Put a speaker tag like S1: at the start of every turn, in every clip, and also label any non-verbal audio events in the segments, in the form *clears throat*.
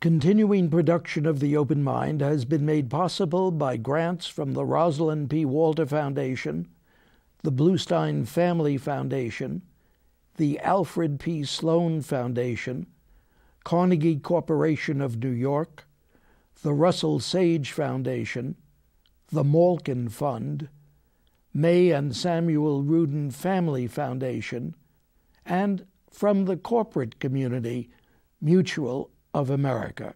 S1: Continuing production of The Open Mind has been made possible by grants from the Rosalind P. Walter Foundation, the Bluestein Family Foundation, the Alfred P. Sloan Foundation, Carnegie Corporation of New York, the Russell Sage Foundation, the Malkin Fund, May and Samuel Rudin Family Foundation, and from the corporate community, Mutual of America.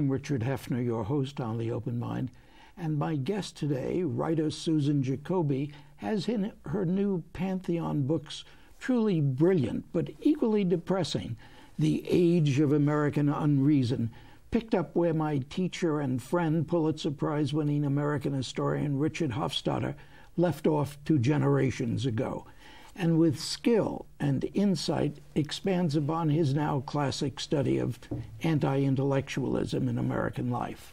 S1: I'm Richard Heffner, your host on The Open Mind, and my guest today, writer Susan Jacoby, has in her new Pantheon books truly brilliant but equally depressing The Age of American Unreason, picked up where my teacher and friend, Pulitzer Prize winning American historian Richard Hofstadter left off two generations ago and with skill and insight expands upon his now classic study of anti intellectualism in American life.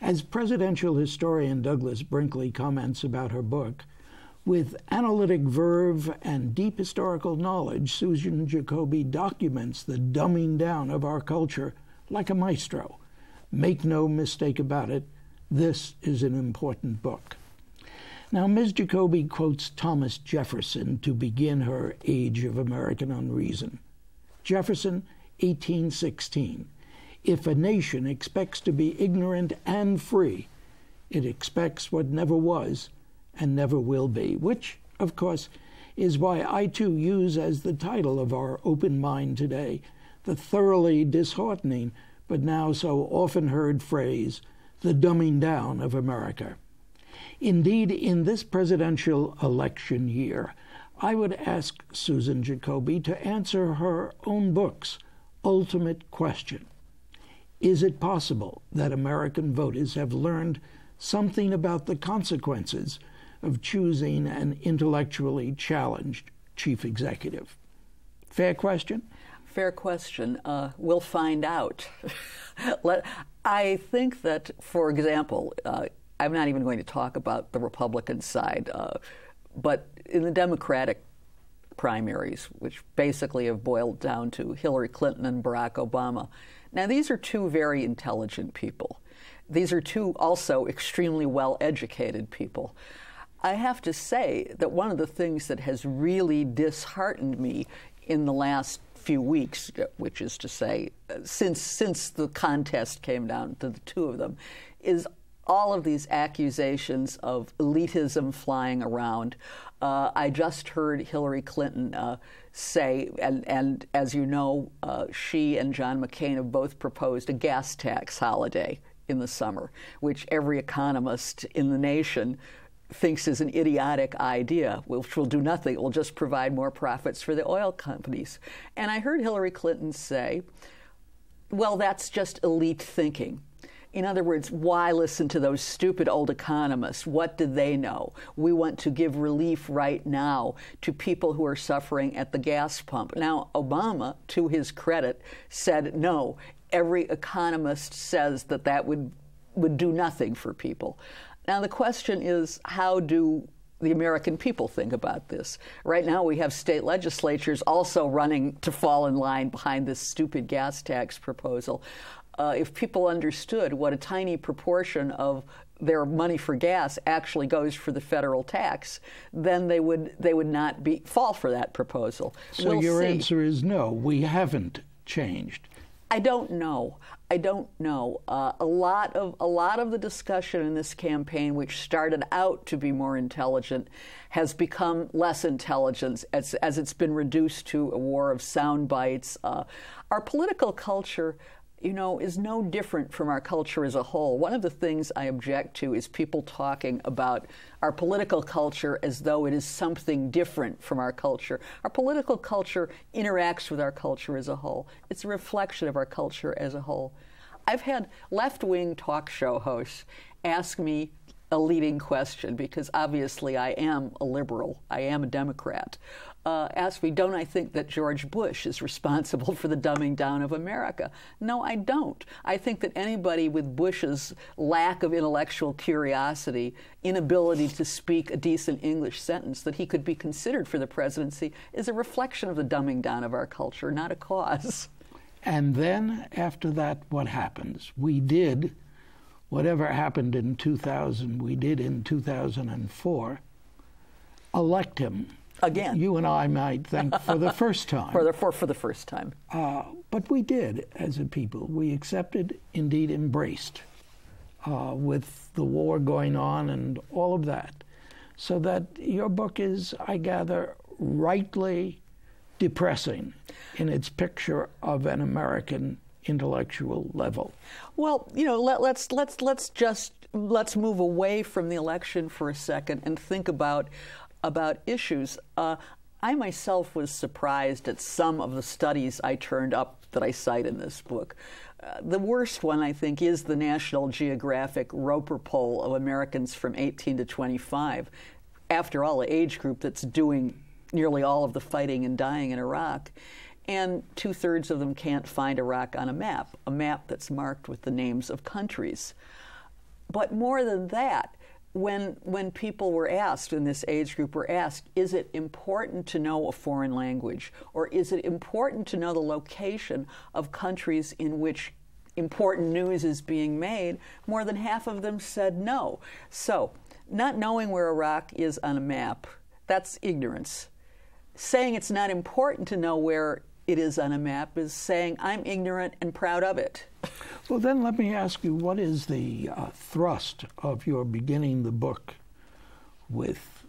S1: As presidential historian Douglas Brinkley comments about her book, with analytic verve and deep historical knowledge, Susan Jacoby documents the dumbing down of our culture like a maestro. Make no mistake about it, this is an important book. Now, Ms. Jacoby quotes Thomas Jefferson to begin her Age of American Unreason. Jefferson, 1816. If a nation expects to be ignorant and free, it expects what never was and never will be, which, of course, is why I too use as the title of our open mind today the thoroughly disheartening but now so often heard phrase, the dumbing down of America. Indeed, in this presidential election year, I would ask Susan Jacoby to answer her own book's ultimate question Is it possible that American voters have learned something about the consequences of choosing an intellectually challenged chief executive? Fair question?
S2: Fair question. Uh, we'll find out. *laughs* Let, I think that, for example, uh, I'm not even going to talk about the Republican side, uh, but in the Democratic primaries, which basically have boiled down to Hillary Clinton and Barack Obama. Now, these are two very intelligent people. These are two also extremely well educated people. I have to say that one of the things that has really disheartened me in the last few weeks, which is to say, since since the contest came down to the two of them, is all of these accusations of elitism flying around. Uh, I just heard Hillary Clinton uh, say, and, and, as you know, uh, she and John McCain have both proposed a gas tax holiday in the summer, which every economist in the nation thinks is an idiotic idea, which will do nothing. It will just provide more profits for the oil companies. And I heard Hillary Clinton say, well, that's just elite thinking. In other words, why listen to those stupid old economists? What do they know? We want to give relief right now to people who are suffering at the gas pump. Now, Obama, to his credit, said no. Every economist says that that would, would do nothing for people. Now, the question is how do the American people think about this. Right now, we have state legislatures also running to fall in line behind this stupid gas tax proposal uh, if people understood what a tiny proportion of their money for gas actually goes for the federal tax, then they would they would not be fall for that proposal.
S1: So
S2: we'll
S1: your
S2: see.
S1: answer is no. We haven't changed.
S2: I don't know. I don't know. Uh, a lot of a lot of the discussion in this campaign, which started out to be more intelligent, has become less intelligent as, as it's been reduced to a war of sound bites. Uh, our political culture you know, is no different from our culture as a whole. One of the things I object to is people talking about our political culture as though it is something different from our culture. Our political culture interacts with our culture as a whole, it's a reflection of our culture as a whole. I've had left wing talk show hosts ask me a leading question because obviously I am a liberal, I am a Democrat uh, asked me, Don't I think that George Bush is responsible for the dumbing down of America? No, I don't. I think that anybody with Bush's lack of intellectual curiosity, inability to speak a decent English sentence, that he could be considered for the presidency, is a reflection of the dumbing down of our culture, not a cause.
S1: And then after that, what happens? We did whatever happened in 2000, we did in 2004, elect him
S2: again.
S1: You and I might think for the first *laughs* time.
S2: for, the, for, for the first time.
S1: Uh, but we did as a people. We accepted, indeed embraced, uh, with the war going on and all of that. So that your book is, I gather, rightly depressing in its picture of an American intellectual level.
S2: Well, you know, let, let's let's let's just let's move away from the election for a second and think about about issues. Uh, I myself was surprised at some of the studies I turned up that I cite in this book. Uh, the worst one, I think, is the National Geographic Roper poll of Americans from 18 to 25. After all, the age group that's doing nearly all of the fighting and dying in Iraq. And two thirds of them can't find Iraq on a map, a map that's marked with the names of countries. But more than that, when when people were asked in this age group were asked, is it important to know a foreign language, or is it important to know the location of countries in which important news is being made? More than half of them said no. So, not knowing where Iraq is on a map, that's ignorance. Saying it's not important to know where it is on a map is saying I'm ignorant and proud of it.
S1: Well, then let me ask you what is the uh, thrust of your beginning the book with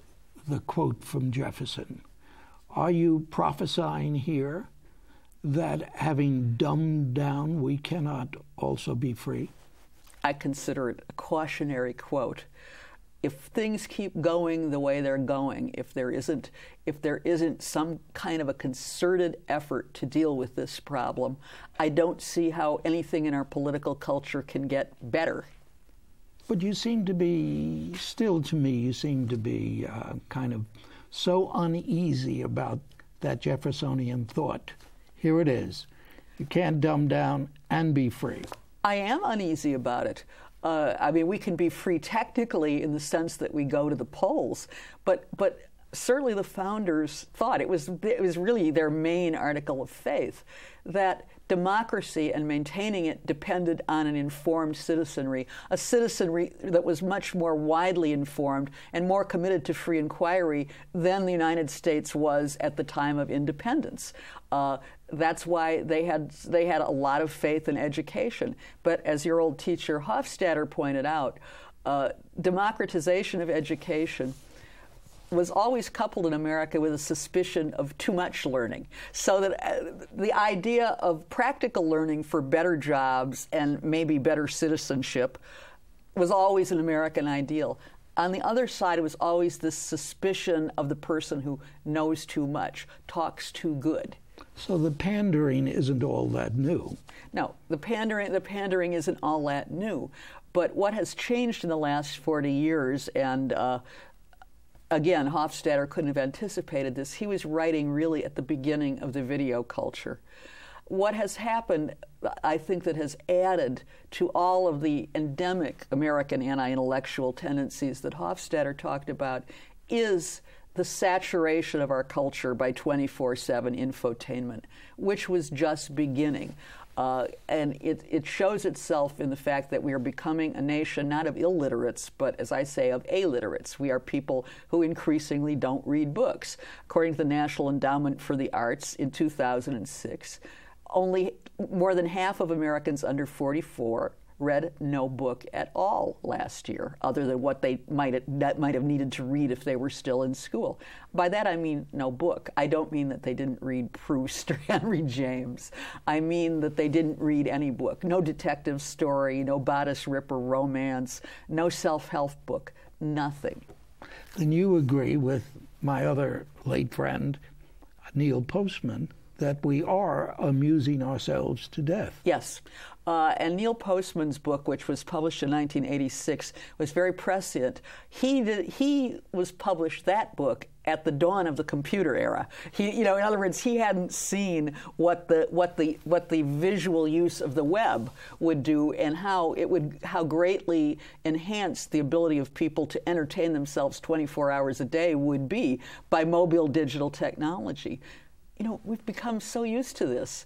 S1: the quote from Jefferson? Are you prophesying here that having dumbed down, we cannot also be free?
S2: I consider it a cautionary quote if things keep going the way they're going, if there isn't if there isn't some kind of a concerted effort to deal with this problem, I don't see how anything in our political culture can get better.
S1: But you seem to be still to me you seem to be uh, kind of so uneasy about that Jeffersonian thought. Here it is. You can't dumb down and be free.
S2: I am uneasy about it. Uh, I mean, we can be free technically in the sense that we go to the polls, but but certainly the founders thought it was it was really their main article of faith that democracy and maintaining it depended on an informed citizenry, a citizenry that was much more widely informed and more committed to free inquiry than the United States was at the time of independence. Uh, that's why they had they had a lot of faith in education. But as your old teacher Hofstadter pointed out, uh, democratization of education was always coupled in America with a suspicion of too much learning. So that uh, the idea of practical learning for better jobs and maybe better citizenship was always an American ideal. On the other side, it was always this suspicion of the person who knows too much, talks too good.
S1: So the pandering isn't all that new.
S2: No, the pandering the pandering isn't all that new. But what has changed in the last 40 years, and uh, again, Hofstadter couldn't have anticipated this. He was writing really at the beginning of the video culture. What has happened, I think, that has added to all of the endemic American anti intellectual tendencies that Hofstadter talked about is the saturation of our culture by 24 7 infotainment, which was just beginning. Uh, and it, it shows itself in the fact that we are becoming a nation not of illiterates, but as I say, of aliterates. We are people who increasingly don't read books. According to the National Endowment for the Arts in 2006, only more than half of Americans under 44 read no book at all last year, other than what they might that might have needed to read if they were still in school. By that I mean no book. I don't mean that they didn't read Proust or *laughs* Henry James. I mean that they didn't read any book. No detective story, no bodice ripper romance, no self-help book, nothing.
S1: Then you agree with my other late friend, Neil Postman, that we are amusing ourselves to death.
S2: Yes. Uh, and Neil Postman's book, which was published in 1986, was very prescient. He did, he was published that book at the dawn of the computer era. He, you know, in other words, he hadn't seen what the what the what the visual use of the web would do and how it would how greatly enhance the ability of people to entertain themselves 24 hours a day would be by mobile digital technology. You know, we've become so used to this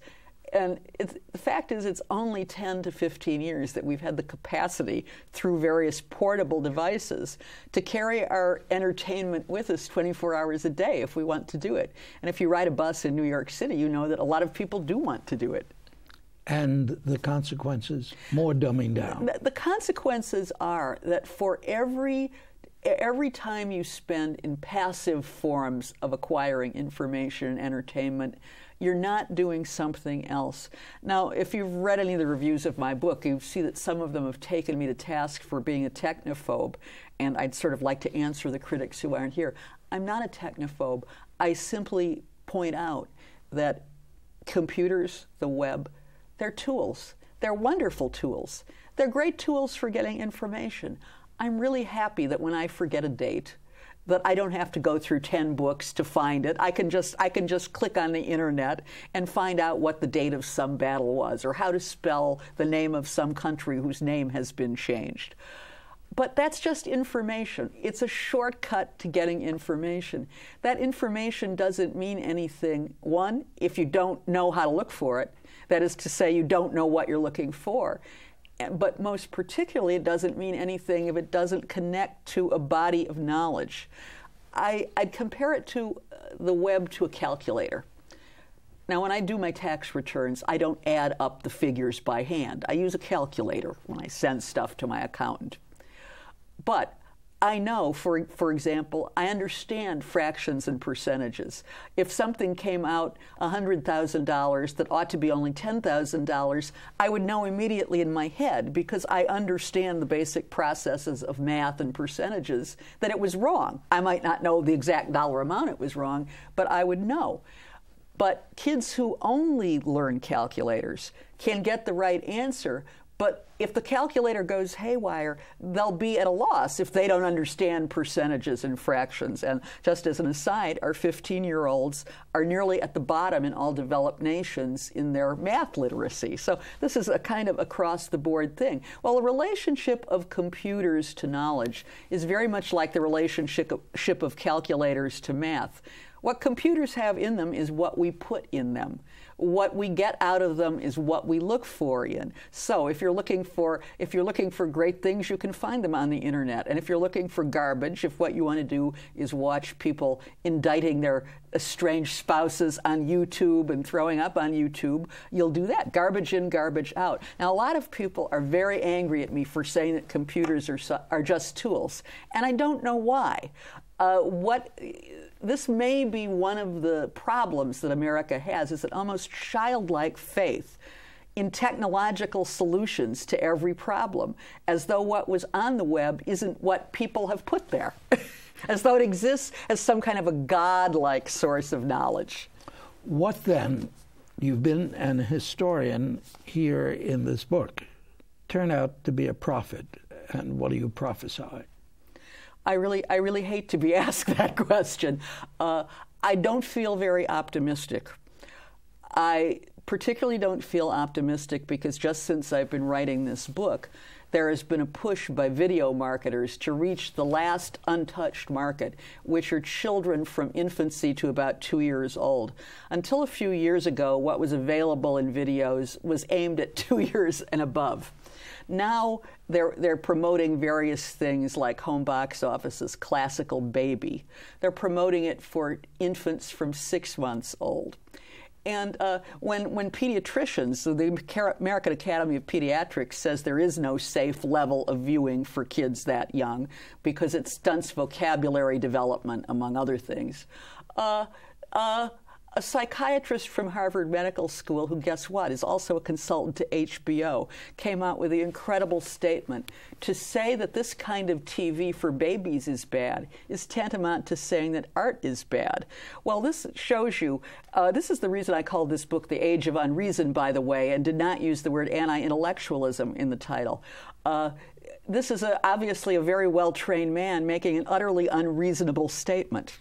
S2: and the fact is, it's only 10 to 15 years that we've had the capacity through various portable devices to carry our entertainment with us 24 hours a day if we want to do it. And if you ride a bus in New York City, you know that a lot of people do want to do it.
S1: And the consequences, more dumbing down.
S2: The, the consequences are that for every every time you spend in passive forms of acquiring information and entertainment, you're not doing something else. Now, if you've read any of the reviews of my book, you see that some of them have taken me to task for being a technophobe, and I'd sort of like to answer the critics who aren't here. I'm not a technophobe. I simply point out that computers, the web, they're tools. They're wonderful tools. They're great tools for getting information. I'm really happy that when I forget a date, that I don't have to go through 10 books to find it. I can just I can just click on the internet and find out what the date of some battle was or how to spell the name of some country whose name has been changed. But that's just information. It's a shortcut to getting information. That information doesn't mean anything, one, if you don't know how to look for it. That is to say, you don't know what you're looking for but most particularly, it doesn't mean anything if it doesn't connect to a body of knowledge. I, would compare it to uh, the web to a calculator. Now, when I do my tax returns, I don't add up the figures by hand. I use a calculator when I send stuff to my accountant. But I know, for, for example, I understand fractions and percentages. If something came out $100,000 that ought to be only $10,000, I would know immediately in my head because I understand the basic processes of math and percentages that it was wrong. I might not know the exact dollar amount it was wrong, but I would know. But kids who only learn calculators can get the right answer but if the calculator goes haywire, they'll be at a loss if they don't understand percentages and fractions. And just as an aside, our 15 year olds are nearly at the bottom in all developed nations in their math literacy. So this is a kind of across the board thing. Well, the relationship of computers to knowledge is very much like the relationship of calculators to math. What computers have in them is what we put in them what we get out of them is what we look for in. So if you're looking for if you're looking for great things, you can find them on the internet. And if you're looking for garbage, if what you want to do is watch people indicting their estranged spouses on YouTube and throwing up on YouTube, you'll do that. Garbage in, garbage out. Now a lot of people are very angry at me for saying that computers are are just tools, and I don't know why. Uh, what this may be one of the problems that America has is an almost childlike faith in technological solutions to every problem, as though what was on the web isn't what people have put there, *laughs* as though it exists as some kind of a godlike source of knowledge.
S1: What then? You've been an historian here in this book. Turn out to be a prophet, and what do you prophesy?
S2: I really, I really hate to be *laughs* asked that question. Uh, I don't feel very optimistic. I particularly don't feel optimistic because just since I've been writing this book, there has been a push by video marketers to reach the last untouched market, which are children from infancy to about two years old. Until a few years ago, what was available in videos was aimed at *laughs* two years and above. Now they're, they're promoting various things like home box office's classical baby. They're promoting it for infants from six months old. And uh, when, when pediatricians, so the American Academy of Pediatrics says there is no safe level of viewing for kids that young because it stunts vocabulary development, among other things. Uh, uh, a psychiatrist from Harvard Medical School, who, guess what, is also a consultant to HBO, came out with the incredible statement to say that this kind of TV for babies is bad is tantamount to saying that art is bad. Well, this shows you, uh, this is the reason I called this book The Age of Unreason, by the way, and did not use the word anti intellectualism in the title. Uh, this is a, obviously a very well trained man making an utterly unreasonable statement.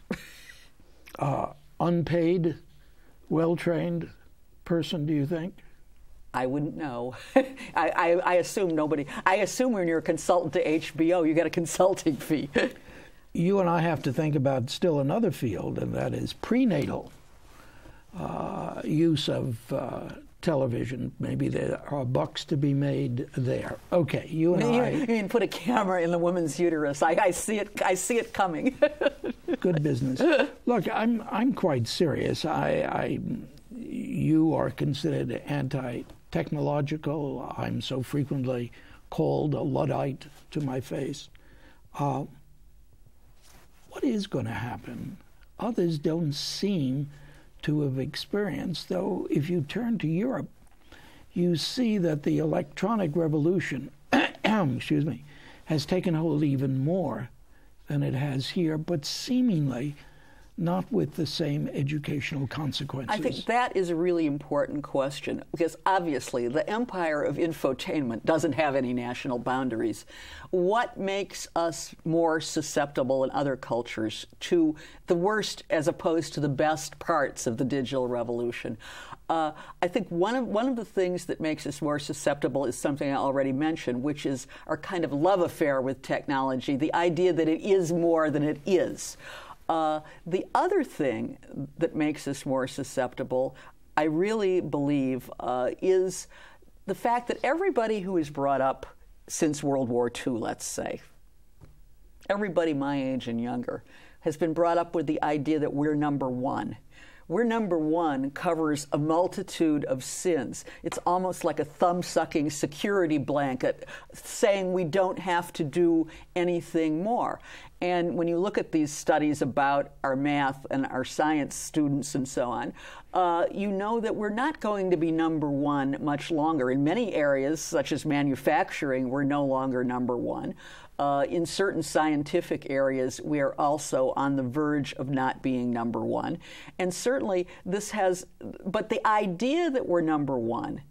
S1: uh, *laughs* unpaid, well trained person, do you think?
S2: I wouldn't know. *laughs* I, I, I, assume nobody. I assume when you're a consultant to HBO, you get a consulting fee. *laughs*
S1: you and I have to think about still another field, and that is prenatal uh, use of uh, television. Maybe there are bucks to be made there. Okay, you and
S2: you,
S1: I.
S2: You mean put a camera in the woman's uterus? I, I see it. I see it coming. *laughs*
S1: Good business. Look, I'm I'm quite serious. I, I you are considered anti-technological. I'm so frequently called a luddite to my face. Uh, what is going to happen? Others don't seem to have experienced, though if you turn to Europe, you see that the electronic revolution, *clears throat* excuse me, has taken hold even more than it has here, but seemingly not with the same educational consequences.
S2: I think that is a really important question because obviously the empire of infotainment doesn't have any national boundaries. What makes us more susceptible in other cultures to the worst as opposed to the best parts of the digital revolution? Uh, I think one of one of the things that makes us more susceptible is something I already mentioned, which is our kind of love affair with technology, the idea that it is more than it is. Uh, the other thing that makes us more susceptible, I really believe, uh, is the fact that everybody who is brought up since World War II, let's say, everybody my age and younger, has been brought up with the idea that we're number one. We're number one covers a multitude of sins. It's almost like a thumb sucking security blanket saying we don't have to do anything more. And when you look at these studies about our math and our science students and so on, uh, you know that we're not going to be number one much longer. In many areas, such as manufacturing, we're no longer number one. Uh, in certain scientific areas, we are also on the verge of not being number one. And certainly, this has, but the idea that we're number one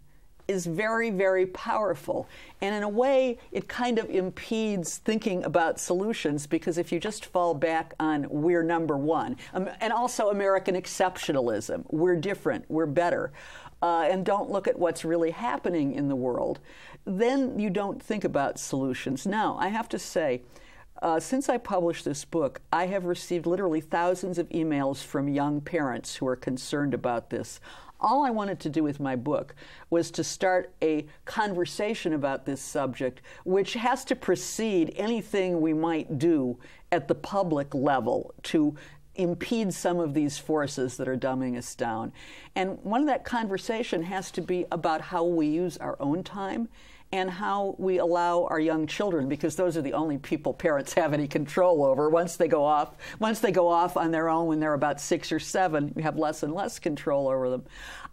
S2: is very, very powerful. And in a way, it kind of impedes thinking about solutions because if you just fall back on we're number one, um, and also American exceptionalism, we're different, we're better, uh, and don't look at what's really happening in the world, then you don't think about solutions. Now, I have to say, uh, since I published this book, I have received literally thousands of emails from young parents who are concerned about this. All I wanted to do with my book was to start a conversation about this subject, which has to precede anything we might do at the public level to impede some of these forces that are dumbing us down. And one of that conversation has to be about how we use our own time and how we allow our young children because those are the only people parents have any control over once they go off once they go off on their own when they're about 6 or 7 we have less and less control over them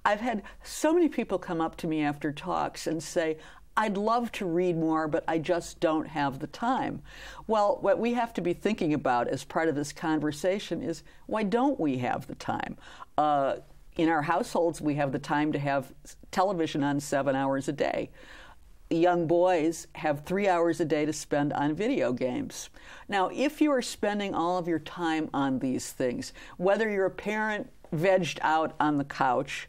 S2: i've had so many people come up to me after talks and say I'd love to read more, but I just don't have the time. Well, what we have to be thinking about as part of this conversation is why don't we have the time? Uh, in our households, we have the time to have television on seven hours a day young boys have three hours a day to spend on video games. Now, if you are spending all of your time on these things, whether you're a parent vegged out on the couch,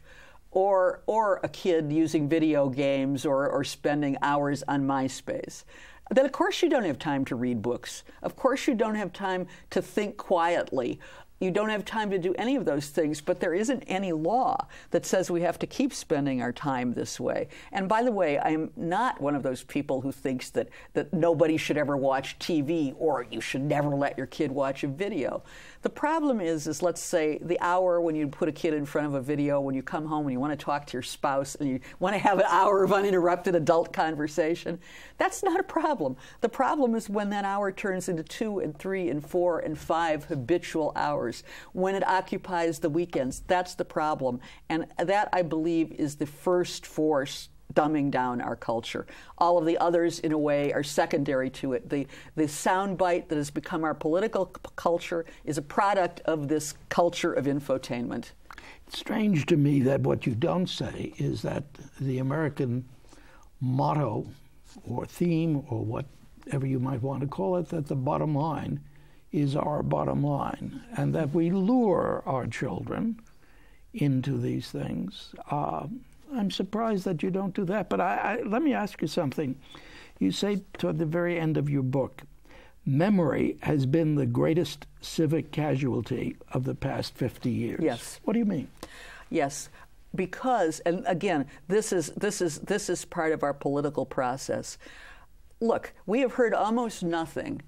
S2: or, or a kid using video games or, or spending hours on MySpace, then of course you don't have time to read books. Of course you don't have time to think quietly you don't have time to do any of those things, but there isn't any law that says we have to keep spending our time this way. And by the way, I'm not one of those people who thinks that, that nobody should ever watch TV or you should never let your kid watch a video. The problem is, is let's say the hour when you put a kid in front of a video, when you come home and you want to talk to your spouse and you want to have an hour of uninterrupted adult conversation, that's not a problem. The problem is when that hour turns into two and three and four and five habitual hours, when it occupies the weekends. That's the problem. And that, I believe, is the first force dumbing down our culture. All of the others, in a way, are secondary to it. The, the soundbite that has become our political culture is a product of this culture of infotainment.
S1: It's strange to me that what you don't say is that the American motto or theme or whatever you might want to call it, that the bottom line is our bottom line, and that we lure our children into these things. Uh, I'm surprised that you don't do that. But I, I, let me ask you something. You say toward the very end of your book, memory has been the greatest civic casualty of the past 50 years.
S2: Yes.
S1: What do you mean?
S2: Yes, because, and again, this is this is this is part of our political process. Look, we have heard almost nothing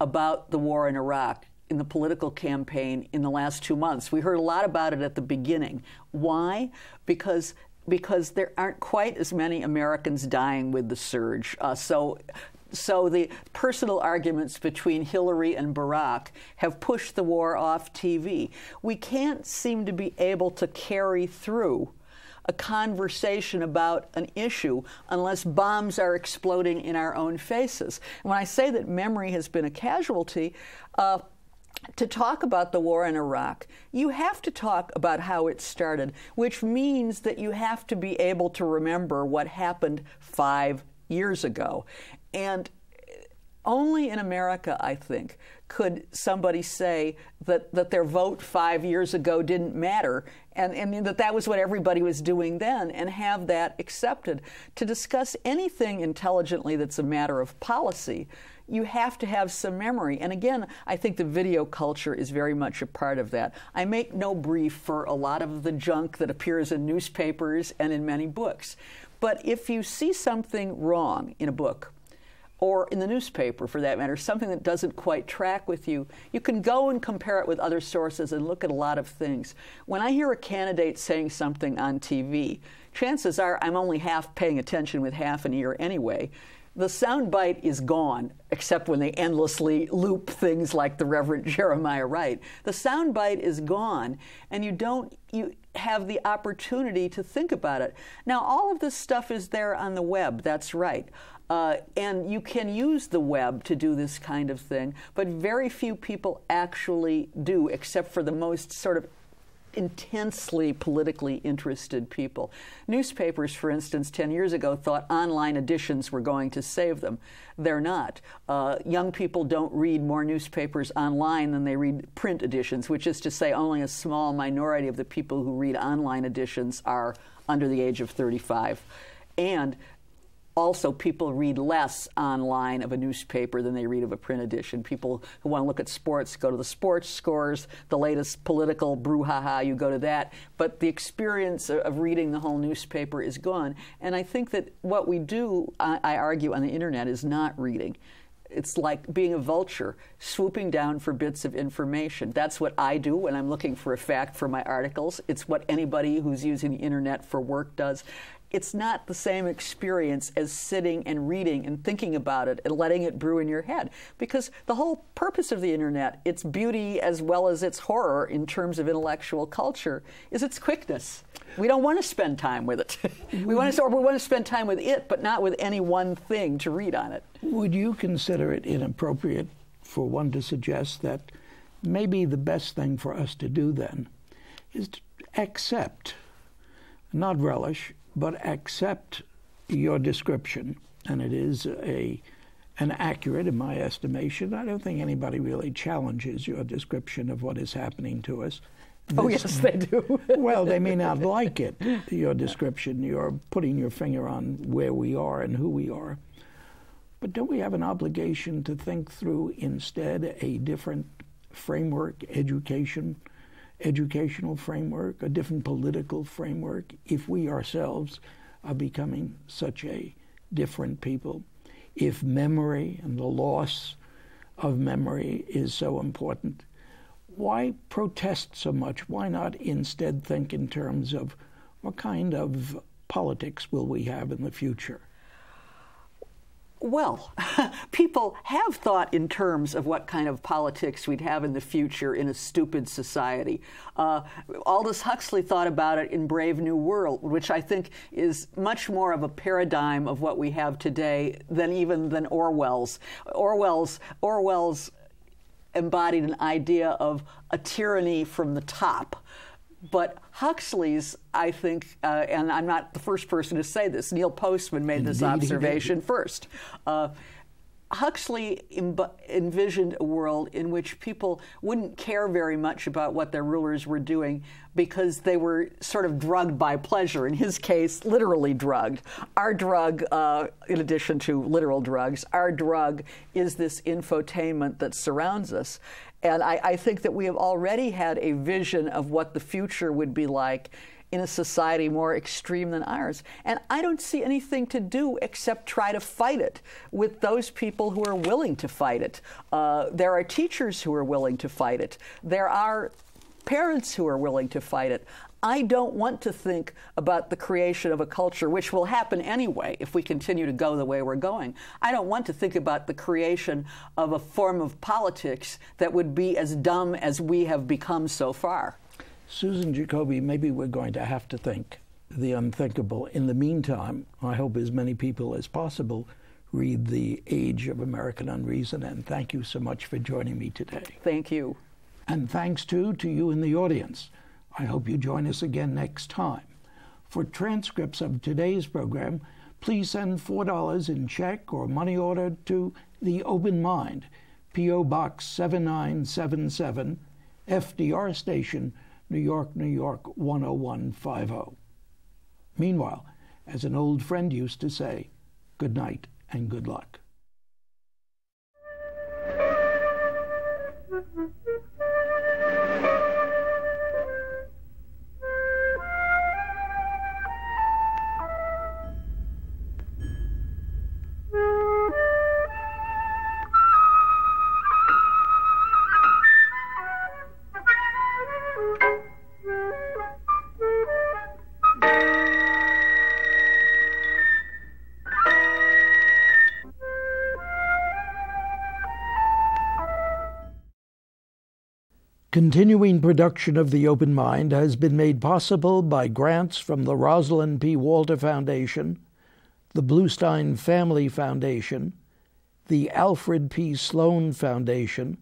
S2: about the war in Iraq in the political campaign in the last two months. We heard a lot about it at the beginning. Why? Because because there aren't quite as many Americans dying with the surge. Uh, so so the personal arguments between Hillary and Barack have pushed the war off TV. We can't seem to be able to carry through a conversation about an issue unless bombs are exploding in our own faces. And when I say that memory has been a casualty, uh, to talk about the war in Iraq, you have to talk about how it started, which means that you have to be able to remember what happened five years ago. And only in America, I think, could somebody say that, that their vote five years ago didn't matter and, and that that was what everybody was doing then and have that accepted. To discuss anything intelligently that's a matter of policy, you have to have some memory. And again, I think the video culture is very much a part of that. I make no brief for a lot of the junk that appears in newspapers and in many books. But if you see something wrong in a book, or in the newspaper for that matter, something that doesn't quite track with you, you can go and compare it with other sources and look at a lot of things. When I hear a candidate saying something on TV, chances are I'm only half paying attention with half an ear anyway the soundbite is gone, except when they endlessly loop things like the Reverend *laughs* Jeremiah Wright. The soundbite is gone, and you don't you have the opportunity to think about it. Now, all of this stuff is there on the web. That's right. Uh, and you can use the web to do this kind of thing, but very few people actually do, except for the most sort of intensely politically interested people. Newspapers, for instance, 10 years ago thought online editions were going to save them. They're not. Uh, young people don't read more newspapers online than they read print editions, which is to say, only a small minority of the people who read online editions are under the age of 35. And also people read less online of a newspaper than they read of a print edition. People who want to look at sports go to the sports scores, the latest political brouhaha, you go to that. But the experience of reading the whole newspaper is gone. And I think that what we do, I, I argue, on the internet is not reading. It's like being a vulture, swooping down for bits of information. That's what I do when I'm looking for a fact for my articles. It's what anybody who's using the internet for work does it's not the same experience as sitting and reading and thinking about it and letting it brew in your head. Because the whole purpose of the internet, its beauty as well as its horror in terms of intellectual culture, is its quickness. We don't want to spend time with it. *laughs* we want to, we want to spend time with it, but not with any one thing to read on it.
S1: Would you consider it inappropriate for one to suggest that maybe the best thing for us to do then is to accept, not relish, but accept your description, and it is a an accurate, in my estimation. I don't think anybody really challenges your description of what is happening to us.
S2: Oh, this, oh yes, they do. *laughs*
S1: well, they may not *laughs* like it. Your description. You're putting your finger on where we are and who we are. But don't we have an obligation to think through instead a different framework, education, educational framework, a different political framework, if we ourselves are becoming such a different people, if memory and the loss of memory is so important, why protest so much? Why not instead think in terms of what kind of politics will we have in the future?
S2: Well, *laughs* people have thought in terms of what kind of politics we'd have in the future in a stupid society. Uh, Aldous Huxley thought about it in Brave New World, which I think is much more of a paradigm of what we have today than even than Orwell's. Orwell's Orwell's embodied an idea of a tyranny from the top. But Huxley's, I think, uh, and I'm not the first person to say this, Neil Postman made this *laughs* observation first. Uh, Huxley envisioned a world in which people wouldn't care very much about what their rulers were doing because they were sort of drugged by pleasure. In his case, literally drugged. Our drug, uh, in addition to literal drugs, our drug is this infotainment that surrounds us. And I, I think that we have already had a vision of what the future would be like in a society more extreme than ours. And I don't see anything to do except try to fight it with those people who are willing to fight it. Uh, there are teachers who are willing to fight it. There are parents who are willing to fight it. I don't want to think about the creation of a culture, which will happen anyway if we continue to go the way we're going. I don't want to think about the creation of a form of politics that would be as dumb as we have become so far.
S1: Susan Jacoby, maybe we're going to have to think the unthinkable. In the meantime, I hope as many people as possible read The Age of American Unreason, and thank you so much for joining me today.
S2: Thank you.
S1: And thanks too to you in the audience. I hope you join us again next time. For transcripts of today's program, please send $4 in check or money order to The Open Mind, P.O. Box 7977, FDR Station, New York, New York 10150. Meanwhile, as an old friend used to say, good night and good luck. Continuing production of The Open Mind has been made possible by grants from the Rosalind P. Walter Foundation, the Bluestein Family Foundation, the Alfred P. Sloan Foundation,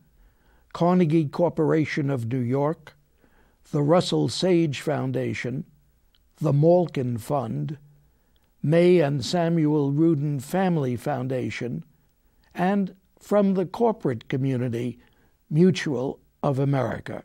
S1: Carnegie Corporation of New York, the Russell Sage Foundation, the Malkin Fund, May and Samuel Rudin Family Foundation, and from the corporate community, Mutual of America.